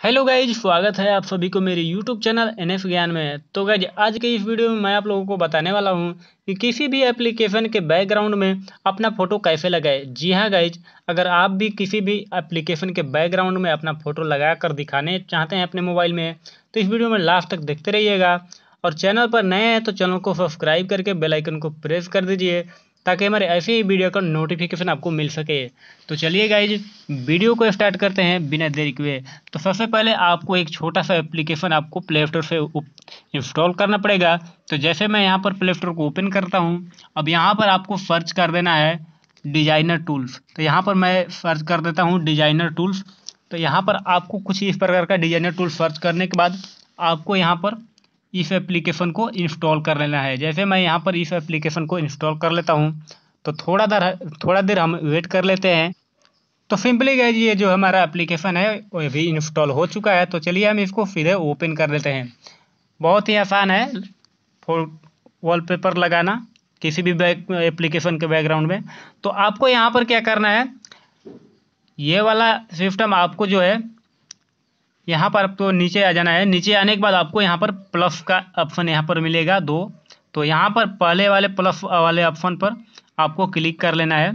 Hello guys, स्वागत है आप सभी को मेरे यूट्यूब चैनल एन एफ़ ज्ञान में। तो गाइज़, आज के इस वीडियो में मैं आप लोगों को बताने वाला हूँ कि किसी भी एप्लीकेशन के बैकग्राउंड में अपना फ़ोटो कैसे लगाए। जी हाँ गाइज़, अगर आप भी किसी भी एप्लीकेशन के बैकग्राउंड में अपना फ़ोटो लगा कर दिखाने चाहते हैं अपने मोबाइल में तो इस वीडियो में लास्ट तक देखते रहिएगा। और चैनल पर नए हैं तो चैनल को सब्सक्राइब करके बेलाइकन को प्रेस कर दीजिए ताकि हमारे ऐसे ही वीडियो का नोटिफिकेशन आपको मिल सके। तो चलिए गाइज़ वीडियो को स्टार्ट करते हैं बिना देरी के। तो सबसे पहले आपको एक छोटा सा एप्लीकेशन आपको प्ले स्टोर से इंस्टॉल करना पड़ेगा। तो जैसे मैं यहाँ पर प्ले स्टोर को ओपन करता हूँ, अब यहाँ पर आपको सर्च कर देना है डिज़ाइनर टूल्स तो यहाँ पर मैं सर्च कर देता हूँ डिज़ाइनर टूल्स तो यहाँ पर आपको कुछ इस प्रकार का डिज़ाइनर टूल्स सर्च करने के बाद आपको यहाँ पर इस एप्लीकेशन को इंस्टॉल कर लेना है। जैसे मैं यहाँ पर इस एप्लीकेशन को इंस्टॉल कर लेता हूँ तो थोड़ा देर थोड़ा देर हम वेट कर लेते हैं। तो सिंपली गए ये जो हमारा एप्लीकेशन है, वो भी इंस्टॉल हो चुका है। तो चलिए हम इसको सीधे ओपन कर लेते हैं। बहुत ही आसान है वॉलपेपर लगाना, किसी भी बैक, एप्लीकेशन के बैकग्राउंड में। तो आपको यहाँ पर क्या करना है, ये वाला सिस्टम आपको जो है यहाँ पर आपको नीचे आ जाना है। नीचे आने के बाद आपको यहाँ पर प्लस का ऑप्शन यहाँ पर मिलेगा दो। तो यहाँ पर पहले वाले प्लस वाले ऑप्शन पर आपको क्लिक कर लेना है।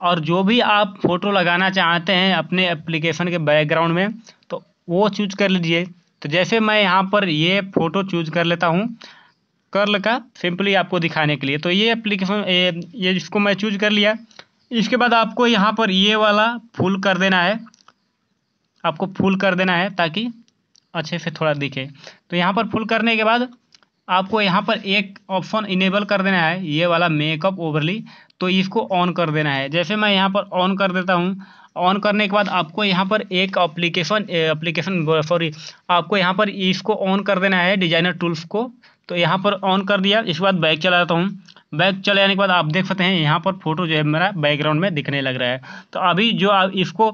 और जो भी आप फ़ोटो लगाना चाहते हैं अपने एप्लीकेशन के बैकग्राउंड में तो वो चूज़ कर लीजिए। तो जैसे मैं यहाँ पर ये फ़ोटो चूज़ कर लेता हूँ कर का सिंपली आपको दिखाने के लिए। तो ये एप्लीकेशन ये इसको मैं चूज़ कर लिया। इसके बाद आपको यहाँ पर ये वाला फुल कर देना है। आपको फुल कर देना है ताकि अच्छे से थोड़ा दिखे। तो यहाँ पर फुल करने के बाद आपको यहाँ पर एक ऑप्शन इनेबल कर देना है, ये वाला मेकअप ओवरली तो इसको ऑन कर देना है। जैसे मैं यहाँ पर ऑन कर देता हूँ ऑन करने के बाद आपको यहाँ पर एक अप्लीकेशन एप्लीकेशन सॉरी आपको यहाँ पर इसको ऑन कर देना है डिज़ाइनर टूल्स को। तो यहाँ पर ऑन कर दिया, इसके बाद बैक चला जाता हूँ। बैक चले जाने के बाद आप देख सकते हैं, यहाँ पर फ़ोटो जो है मेरा बैकग्राउंड में दिखने लग रहा है। तो अभी जो आप इसको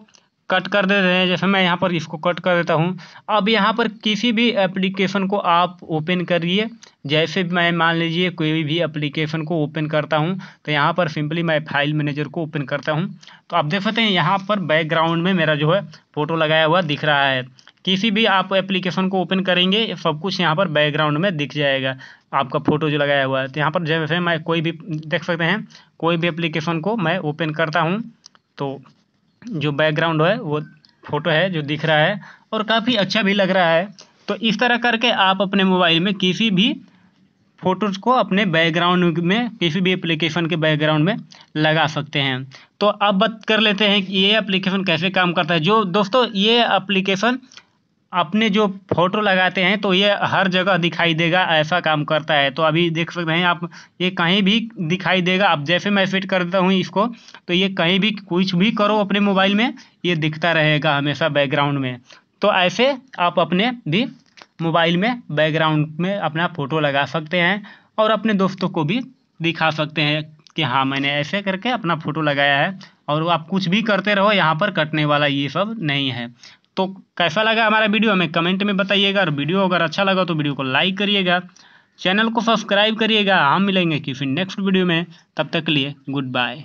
कट कर देते हैं। जैसे मैं यहाँ पर इसको कट कर देता हूँ। अब यहाँ पर किसी भी एप्लीकेशन को आप ओपन करिए। जैसे मैं मान लीजिए कोई भी एप्लीकेशन को ओपन करता हूँ तो यहाँ पर सिंपली मैं फ़ाइल मैनेजर को ओपन करता हूँ। तो आप देख सकते हैं यहाँ पर बैकग्राउंड में मेरा जो है फ़ोटो लगाया हुआ दिख रहा है। किसी भी आप एप्लीकेशन को ओपन करेंगे, सब कुछ यहाँ पर बैकग्राउंड में दिख जाएगा, आपका फ़ोटो जो लगाया हुआ है। तो यहाँ पर जैसे मैं कोई भी देख सकते हैं, कोई भी एप्लीकेशन को मैं ओपन करता हूँ तो जो बैकग्राउंड है, वो फ़ोटो है, जो दिख रहा है और काफ़ी अच्छा भी लग रहा है। तो इस तरह करके आप अपने मोबाइल में किसी भी फ़ोटोज़ को अपने बैकग्राउंड में, किसी भी एप्लीकेशन के बैकग्राउंड में लगा सकते हैं। तो अब बात कर लेते हैं कि ये एप्लीकेशन कैसे काम करता है। जो दोस्तों, ये एप्लीकेशन अपने जो फ़ोटो लगाते हैं तो ये हर जगह दिखाई देगा, ऐसा काम करता है। तो अभी देख सकते हैं आप, ये कहीं भी दिखाई देगा। अब जैसे मैं फिट करता हूँ इसको तो ये कहीं भी कुछ भी करो अपने मोबाइल में, ये दिखता रहेगा हमेशा बैकग्राउंड में। तो ऐसे आप अपने भी मोबाइल में बैकग्राउंड में अपना फ़ोटो लगा सकते हैं और अपने दोस्तों को भी दिखा सकते हैं कि हाँ मैंने ऐसे करके अपना फ़ोटो लगाया है और आप कुछ भी करते रहो, यहाँ पर कटने वाला ये सब नहीं है। तो कैसा लगा हमारा वीडियो? हमें कमेंट में बताइएगा। और वीडियो अगर अच्छा लगा तो वीडियो को लाइक करिएगा। चैनल को सब्सक्राइब करिएगा। हम मिलेंगे किसी नेक्स्ट वीडियो में। तब तक के लिए गुड बाय।